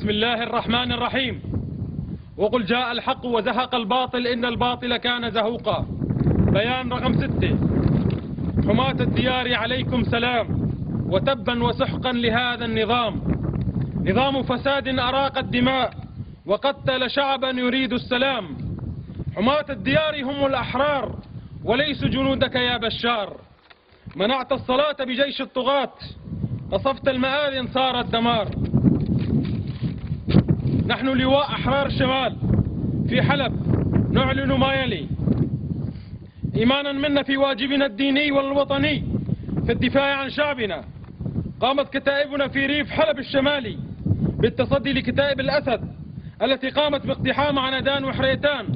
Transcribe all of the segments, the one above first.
بسم الله الرحمن الرحيم. وقل جاء الحق وزهق الباطل إن الباطل كان زهوقا. بيان رقم ستة. حماة الديار عليكم سلام وتبا وسحقا لهذا النظام. نظام فساد أراق الدماء وقتل شعبا يريد السلام. حماة الديار هم الأحرار وليسوا جنودك يا بشار. منعت الصلاة بجيش الطغاة. قصفت المآذن صار الدمار. نحن لواء أحرار الشمال في حلب نعلن ما يلي. إيمانا منا في واجبنا الديني والوطني في الدفاع عن شعبنا. قامت كتائبنا في ريف حلب الشمالي بالتصدي لكتائب الأسد التي قامت باقتحام عنادان وحريتان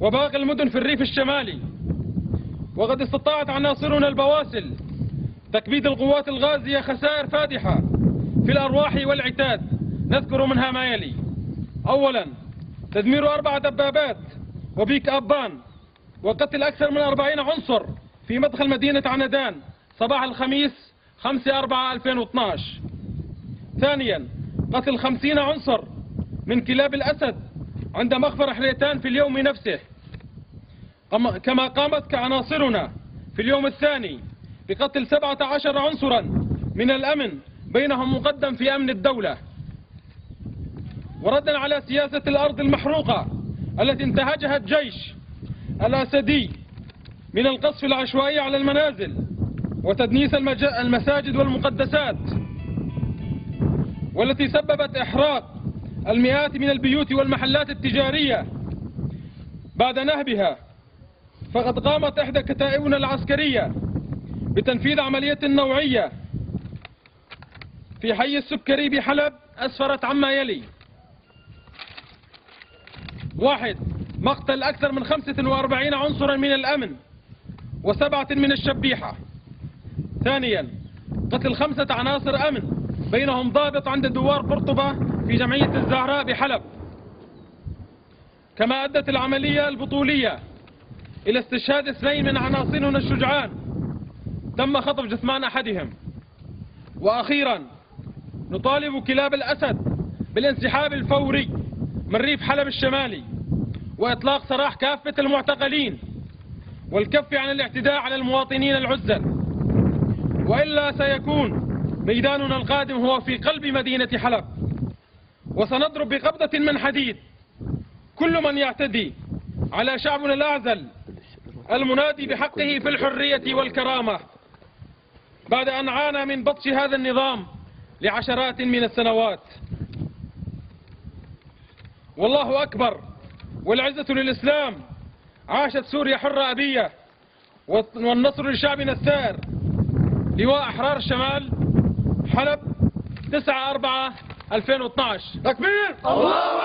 وباقي المدن في الريف الشمالي. وقد استطاعت عناصرنا البواسل تكبيد القوات الغازية خسائر فادحة في الأرواح والعتاد. نذكر منها ما يلي. أولا تدمير أربع دبابات وبيك أبان وقتل أكثر من أربعين عنصر في مدخل مدينة عنادان صباح الخميس 5 4 2012 ثانيا قتل خمسين عنصر من كلاب الأسد عند مخفر حليتان في اليوم نفسه. كما قامت كعناصرنا في اليوم الثاني بقتل 17 عنصرا من الأمن بينهم مقدم في أمن الدولة. وردا على سياسة الأرض المحروقة التي انتهجها الجيش الأسدي من القصف العشوائي على المنازل وتدنيس المساجد والمقدسات والتي سببت إحراق المئات من البيوت والمحلات التجارية بعد نهبها. فقد قامت إحدى كتائبنا العسكرية بتنفيذ عملية نوعية في حي السكري بحلب أسفرت عما يلي. واحد مقتل أكثر من 45 عنصرا من الأمن وسبعة من الشبيحة. ثانيا قتل خمسة عناصر أمن بينهم ضابط عند دوار قرطبة في جمعية الزهراء بحلب. كما أدت العملية البطولية إلى استشهاد اثنين من عناصرنا الشجعان تم خطف جثمان أحدهم. وأخيرا نطالب كلاب الأسد بالانسحاب الفوري. من ريف حلب الشمالي وإطلاق سراح كافة المعتقلين والكف عن الاعتداء على المواطنين العزل. وإلا سيكون ميداننا القادم هو في قلب مدينة حلب. وسنضرب بقبضة من حديد كل من يعتدي على شعبنا الأعزل المنادي بحقه في الحرية والكرامة. بعد أن عانى من بطش هذا النظام لعشرات من السنوات. والله أكبر والعزة للإسلام. عاشت سوريا حرة أبية والنصر لشعبنا الثائر لواء أحرار الشمال حلب 9 4 2012 تكبير! الله